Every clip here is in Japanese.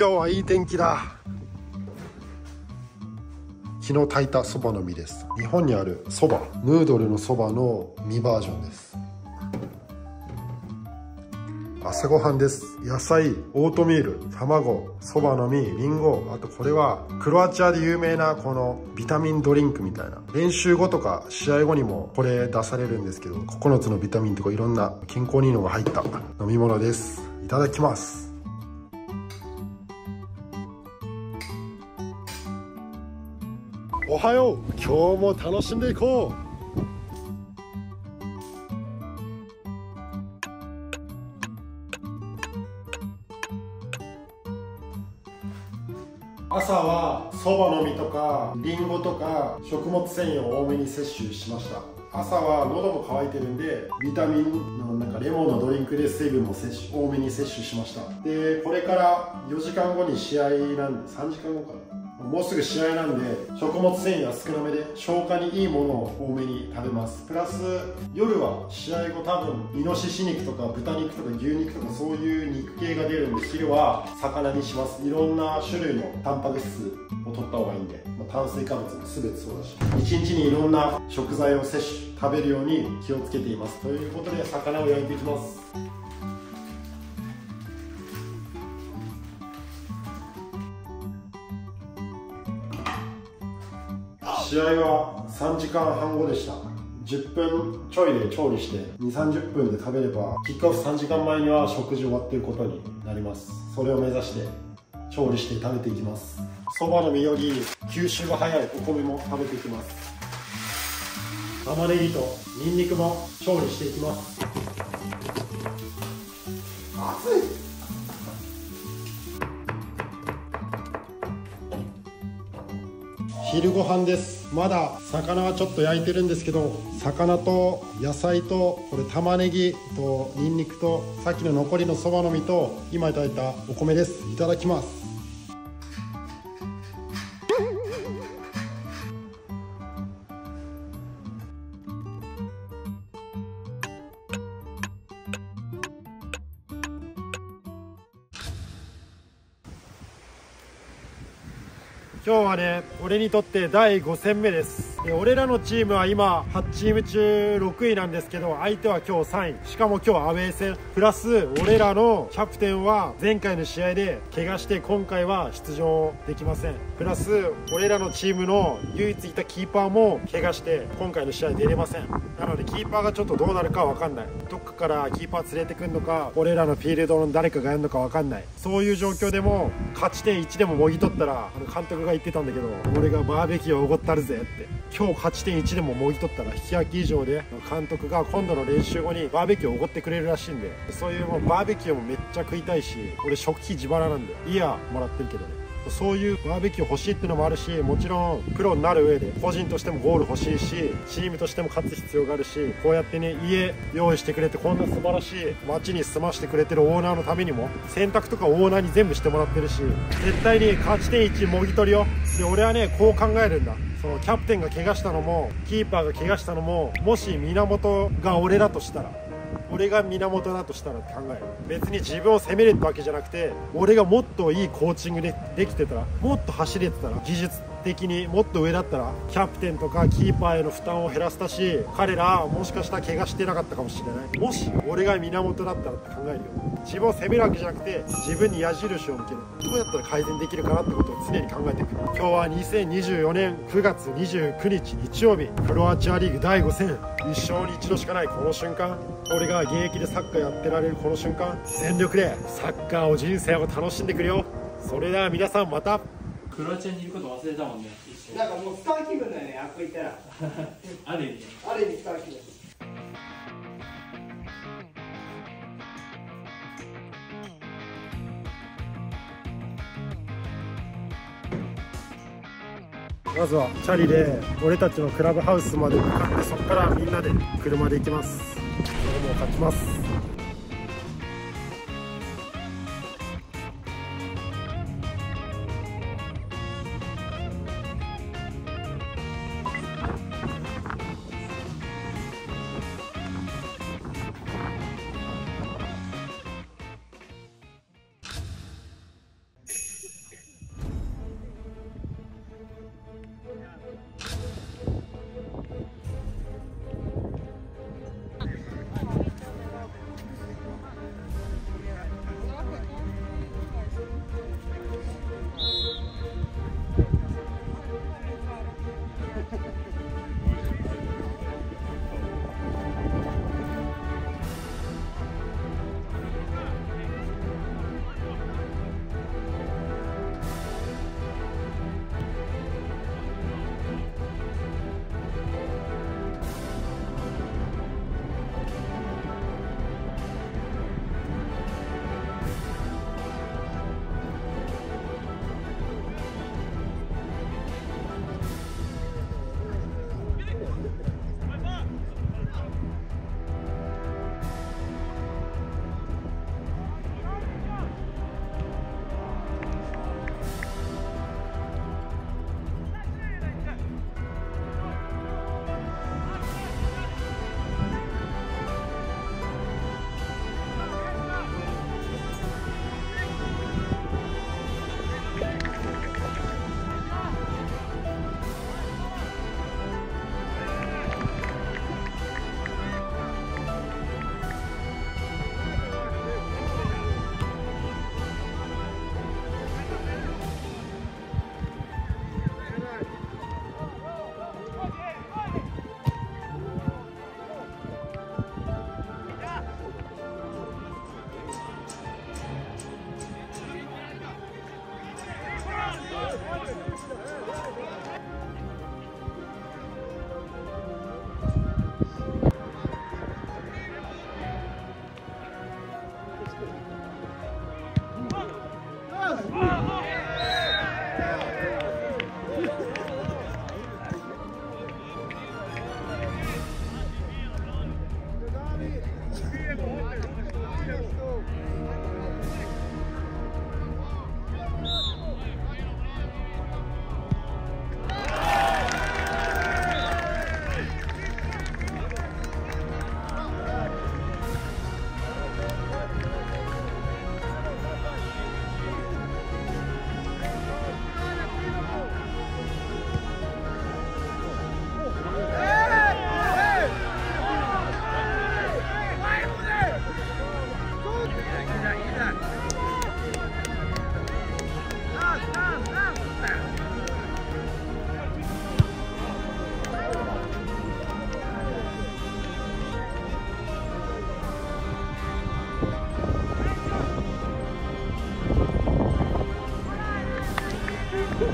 今日はいい天気だ。昨日炊いたそばの実です。日本にあるそばヌードルのそばの実バージョンです。朝ごはんです。野菜オートミール卵そばの実りんごあとこれはクロアチアで有名なこのビタミンドリンクみたいな。練習後とか試合後にもこれ出されるんですけど9つのビタミンとかいろんな健康にいいのが入った飲み物です。いただきます。おはよう。今日も楽しんでいこう。朝はそばの実とかりんごとか食物繊維を多めに摂取しました。朝は喉も渇いてるんでビタミンのなんかレモンのドリンクで水分も摂取多めに摂取しました。でこれから4時間後に試合なんで3時間後かな。もうすぐ試合なんで食物繊維は少なめで消化にいいものを多めに食べます。プラス夜は試合後多分イノシシ肉とか豚肉とか牛肉とかそういう肉系が出るんで昼は魚にします。いろんな種類のタンパク質を取った方がいいんで、まあ、炭水化物も全てそうだし。1日にいろんな食材を摂取食べるように気をつけています。ということで魚を焼いていきます。試合は3時間半後でした。10分ちょいで調理して2 3 0分で食べればキックオフ3時間前には食事終わっていることになります。それを目指して調理して食べていきます。そばの実より吸収が早いお米も食べていきます玉ねぎとニンニクも調理していきます昼ご飯です。まだ魚はちょっと焼いてるんですけど魚と野菜とこれ玉ねぎとニンニクとさっきの残りのそばの実と今いただいたお米です。いただきます。今日はね俺にとって第5戦目です。俺らのチームは今8チーム中6位なんですけど相手は今日3位。しかも今日アウェー戦。プラス俺らのキャプテンは前回の試合で怪我して今回は出場できません。プラス俺らのチームの唯一いたキーパーも怪我して今回の試合出れません。なのでキーパーがちょっとどうなるか分かんない。どっかからキーパー連れてくんのか俺らのフィールドの誰かがやるのか分かんない。そういう状況でも勝ち点1でももぎ取ったらあの監督が言ってたんだけど俺がバーベキューをおごったるぜって。今日勝ち点1でももぎ取ったら引き分け以上で監督が今度の練習後にバーベキューをおごってくれるらしいんでそういうもうバーベキューもめっちゃ食いたいし俺食費自腹なんでいやもらってるけどね。そういうバーベキュー欲しいっていうのもあるしもちろんプロになる上で個人としてもゴール欲しいしチームとしても勝つ必要があるしこうやってね家用意してくれてこんな素晴らしい街に住ましてくれてるオーナーのためにも洗濯とかオーナーに全部してもらってるし絶対に勝ち点1もぎ取りよ。で俺はねこう考えるんだ。そのキャプテンが怪我したのもキーパーが怪我したのももし源が俺だとしたら俺が源だとしたらって考える。別に自分を責めれるわけじゃなくて俺がもっといいコーチングでできてたらもっと走れてたら技術的にもっと上だったらキャプテンとかキーパーへの負担を減らせたし彼らもしかしたら怪我してなかったかもしれない。もし俺が源だったらって考えるよ。自分を責めるわけじゃなくて自分に矢印を向ける。どうやったら改善できるかなってことを常に考えていく。今日は2024年9月29日日曜日。クロアチアリーグ第5戦。一生に一度しかないこの瞬間。俺が現役でサッカーやってられるこの瞬間。全力でサッカーを人生を楽しんでくれよ。それでは皆さんまた。クロアチアにいること忘れたもんね。なんかもうスター気分だよねあっこ行ったら。ある意味。ある意味スター気分まずはチャリで俺たちのクラブハウスまで向かってそこからみんなで車で行きます。今日も勝ちます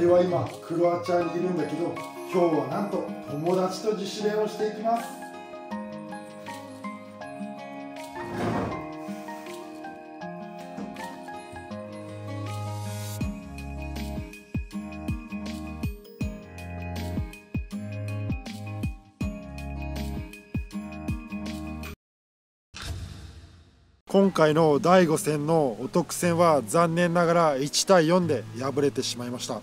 俺は今クロアチアにいるんだけど今日はなんと友達と自主練をしていきます。今回の第5戦のお得戦は残念ながら1対4で敗れてしまいました。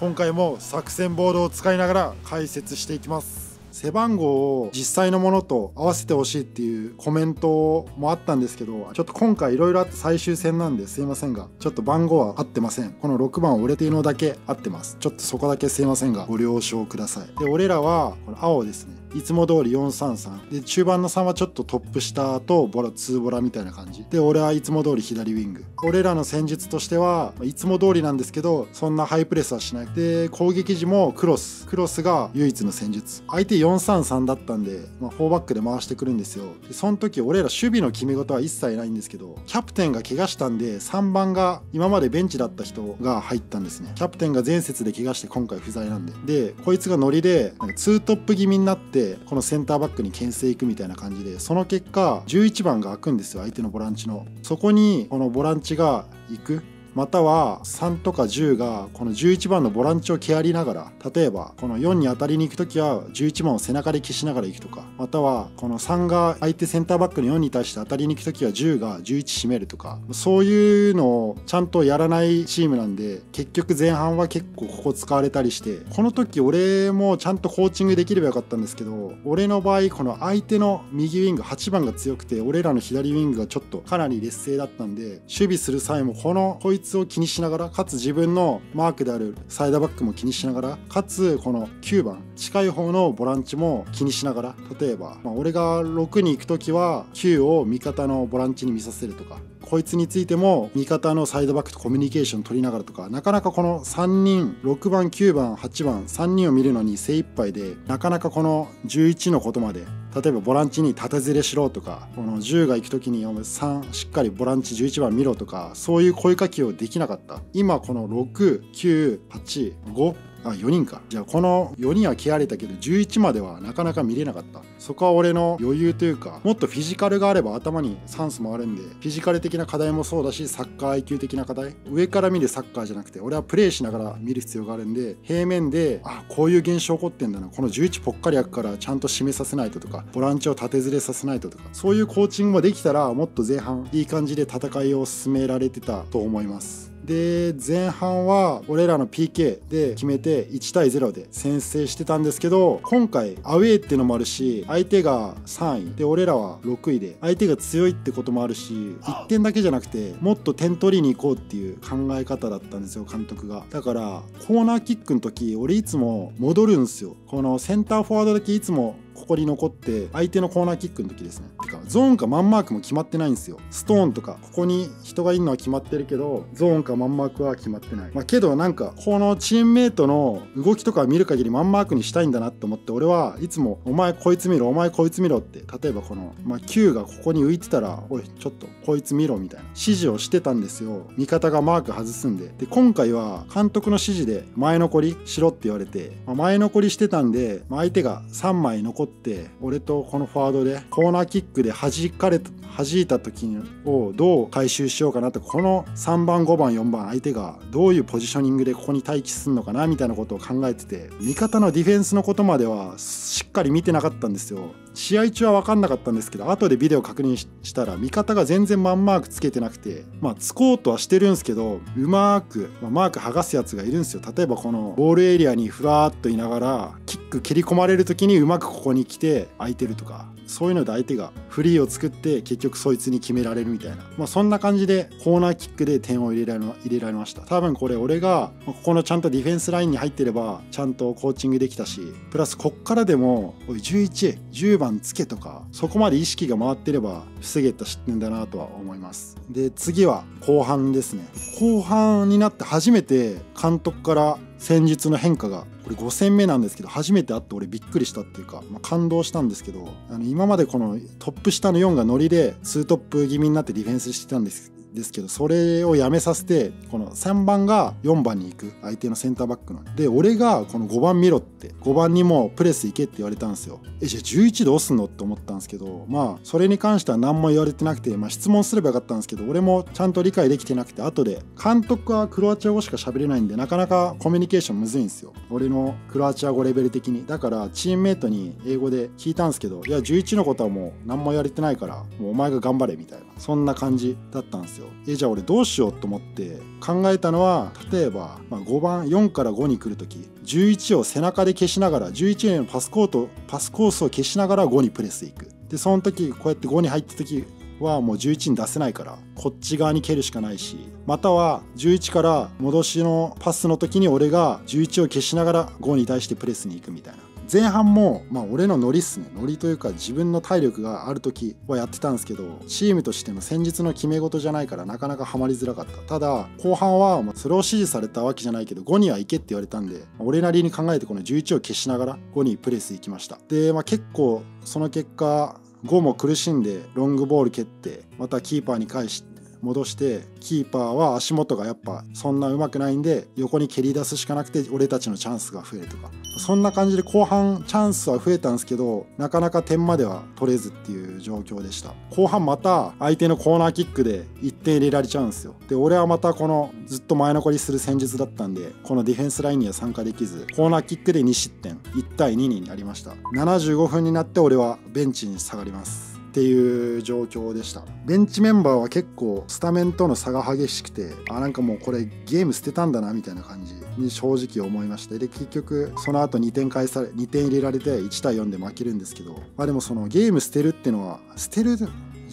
今回も作戦ボードを使いながら解説していきます。背番号を実際のものと合わせてほしいっていうコメントもあったんですけどちょっと今回いろいろあって最終戦なんですいませんがちょっと番号は合ってません。この6番を俺ていうのだけ合ってます。ちょっとそこだけすいませんがご了承ください。で俺らはこの青ですね。いつも通り433で中盤の3はちょっとトップ下とボラ2ボラみたいな感じ。で俺はいつも通り左ウィング。俺らの戦術としてはいつも通りなんですけどそんなハイプレスはしない。で攻撃時もクロス。クロスが唯一の戦術。相手433だったんで、まあ、4バックで回してくるんですよ。でその時俺ら守備の決め事は一切ないんですけどキャプテンが怪我したんで3番が今までベンチだった人が入ったんですね。キャプテンが前節で怪我して今回不在なんで。でこいつがノリでなんか2トップ気味になってこのセンターバックに牽制いくみたいな感じでその結果11番が開くんですよ相手のボランチの。そこにこのボランチが行く。または3とか10がこの11番のボランチを蹴りながら例えばこの4に当たりに行く時は11番を背中で消しながら行くとかまたはこの3が相手センターバックの4に対して当たりに行く時は10が11締めるとかそういうのをちゃんとやらないチームなんで結局前半は結構ここ使われたりしてこの時俺もちゃんとコーチングできればよかったんですけど俺の場合この相手の右ウィング8番が強くて俺らの左ウィングがちょっとかなり劣勢だったんで守備する際もこのこいつを気にしながらかつ自分のマークであるサイドバックも気にしながらかつこの9番近い方のボランチも気にしながら例えば、まあ、俺が6に行く時は9を味方のボランチに見させるとかこいつについても味方のサイドバックとコミュニケーション取りながらとかなかなかこの3人6番9番8番3人を見るのに精一杯でなかなかこの11のことまで例えばボランチに縦ずれしろとかこの10が行く時に3しっかりボランチ11番見ろとかそういう声かけをできなかった。今この698 5あ4人か。じゃあこの4人は消えられたけど11まではなかなか見れなかった。そこは俺の余裕というかもっとフィジカルがあれば頭に酸素もあるんでフィジカル的な課題もそうだしサッカー IQ 的な課題。上から見るサッカーじゃなくて俺はプレイしながら見る必要があるんで平面であこういう現象起こってんだな。この11ぽっかり開くからちゃんと締めさせないととかボランチを縦ずれさせないととかそういうコーチングもできたらもっと前半いい感じで戦いを進められてたと思います。で前半は俺らの PK で決めて1対0で先制してたんですけど今回アウェーっていうのもあるし相手が3位で俺らは6位で相手が強いってこともあるし1点だけじゃなくてもっと点取りに行こうっていう考え方だったんですよ監督が。だからコーナーキックの時俺いつも戻るんですよ。このセンターフォワードだけいつもここに残って相手のコーナーキックの時ですね。てかゾーンかマンマークも決まってないんですよ。ストーンとかここに人がいるのは決まってるけどゾーンかマンマークは決まってない。まあけどなんかこのチームメイトの動きとか見る限りマンマークにしたいんだなって思って俺はいつも「お前こいつ見ろお前こいつ見ろ」って例えばこの、まあ、Q がここに浮いてたら「おいちょっとこいつ見ろ」みたいな指示をしてたんですよ。味方がマーク外すんで。で今回は監督の指示で前残りしろって言われて、まあ、前残りしてたんで、まあ、相手が3枚残って取って俺とこのフォワードでコーナーキックで弾かれた弾いた時をどう回収しようかなってこの3番5番4番相手がどういうポジショニングでここに待機するのかなみたいなことを考えてて味方のディフェンスのことまではしっかり見てなかったんですよ。試合中は分かんなかったんですけど後でビデオ確認したら味方が全然マンマークつけてなくてまあつこうとはしてるんですけどうまく、まあ、マーク剥がすやつがいるんですよ。例えばこのボールエリアにふらーっといながらキック蹴り込まれる時にうまくここに来て空いてるとかそういうので相手がフリーを作って結局そいつに決められるみたいな、まあ、そんな感じでコーナーキックで点を入れられ入れられました。多分これ俺がここのちゃんとディフェンスラインに入ってればちゃんとコーチングできたしプラスこっからでもおい11 10番つけとかそこまで意識が回ってれば防げた失点だなとは思います。で次は後半ですね。後半になって初めて監督から戦術の変化がこれ5戦目なんですけど初めて会って俺びっくりしたっていうか、まあ、感動したんですけどあの今までこのトップ下の4がノリで2トップ気味になってディフェンスしてたんですですけどそれをやめさせてこの3番が4番に行く相手のセンターバックので俺がこの5番見ろって5番にもプレス行けって言われたんですよ。えじゃあ11どうすんのって思ったんですけどまあそれに関しては何も言われてなくて、まあ、質問すればよかったんですけど俺もちゃんと理解できてなくて後で監督はクロアチア語しか喋れないんでなかなかコミュニケーションむずいんですよ。俺のクロアチア語レベル的に。だからチームメイトに英語で聞いたんですけどいや11のことはもう何も言われてないからもうお前が頑張れみたいなそんな感じだったんですよ。えじゃあ俺どうしようと思って考えたのは例えば、まあ、5番4から5に来る時11を背中で消しながら11へのパスコートパスコースを消しながら5にプレスいく。でその時こうやって5に入った時はもう11に出せないからこっち側に蹴るしかないしまたは11から戻しのパスの時に俺が11を消しながら5に対してプレスに行くみたいな。前半もまあ俺のノリっすね。ノリというか自分の体力がある時はやってたんですけどチームとしての戦術の決め事じゃないからなかなかハマりづらかった。ただ後半はまあそれを指示されたわけじゃないけど5には行けって言われたんで俺なりに考えてこの11を消しながら5にプレス行きました。でまあ結構その結果5も苦しんでロングボール蹴ってまたキーパーに返して戻してキーパーは足元がやっぱそんな上手くないんで横に蹴り出すしかなくて俺たちのチャンスが増えるとか。そんな感じで後半チャンスは増えたんですけどなかなか点までは取れずっていう状況でした。後半また相手のコーナーキックで1点入れられちゃうんですよ。で俺はまたこのずっと前残りする戦術だったんでこのディフェンスラインには参加できずコーナーキックで2失点1対2になりました。75分になって俺はベンチに下がります。っていう状況でした。ベンチメンバーは結構スタメンとの差が激しくてあなんかもうこれゲーム捨てたんだなみたいな感じに正直思いまして。で結局その後2点返され2点入れられて1対4で負けるんですけど。まあでもそのゲーム捨てるっていうのは捨てる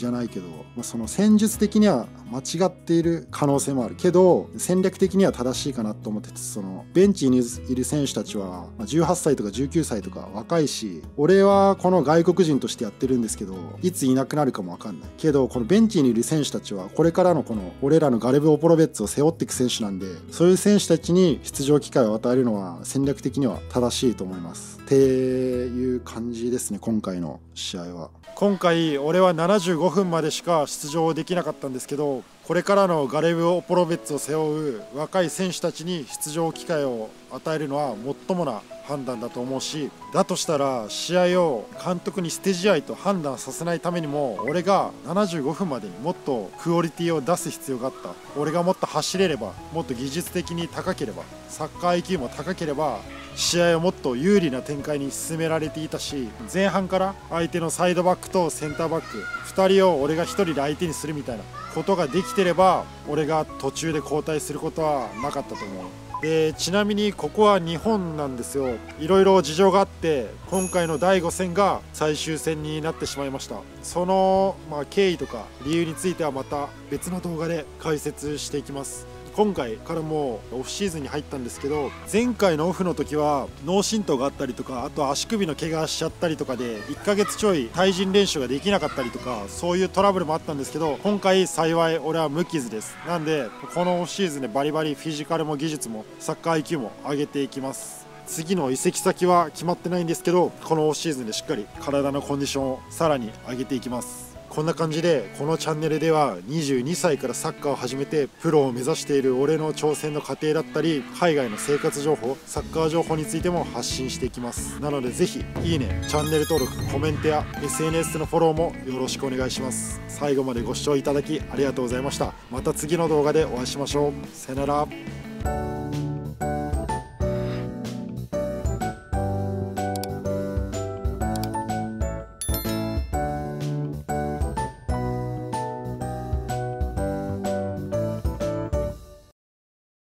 じゃないけど、まあ、その戦術的には間違っている可能性もあるけど戦略的には正しいかなと思っててそのベンチにいる選手たちは18歳とか19歳とか若いし俺はこの外国人としてやってるんですけどいついなくなるかも分かんないけどこのベンチにいる選手たちはこれからのこの俺らのガレブ・オポロベッツを背負っていく選手なんでそういう選手たちに出場機会を与えるのは戦略的には正しいと思います。ていう感じですね今回の試合は。今回俺は75分までしか出場できなかったんですけどこれからのガレブ・オポロベッツを背負う若い選手たちに出場機会を与えるのは最もな判断だと思うしだとしたら試合を監督に捨て試合と判断させないためにも俺が75分までにもっとクオリティを出す必要があった。俺がもっと走れればもっと技術的に高ければサッカー IQ も高ければ試合をもっと有利な展開に進められていたし前半から相手のサイドバックとセンターバック2人を俺が1人で相手にするみたいなことができてれば俺が途中で交代することはなかったと思う。でちなみにここは日本なんですよ。いろいろ事情があって今回の第5戦が最終戦になってしまいました。その、まあ、経緯とか理由についてはまた別の動画で解説していきます。今回からもオフシーズンに入ったんですけど前回のオフの時は脳震盪があったりとかあと足首の怪我しちゃったりとかで1ヶ月ちょい対人練習ができなかったりとかそういうトラブルもあったんですけど今回幸い俺は無傷です。なんでこのオフシーズンでバリバリフィジカルも技術もサッカー IQ も上げていきます。次の移籍先は決まってないんですけどこのオフシーズンでしっかり体のコンディションをさらに上げていきます。こんな感じでこのチャンネルでは22歳からサッカーを始めてプロを目指している俺の挑戦の過程だったり海外の生活情報サッカー情報についても発信していきます。なのでぜひいいねチャンネル登録コメントや SNS のフォローもよろしくお願いします。最後までご視聴いただきありがとうございました。また次の動画でお会いしましょう。さよなら。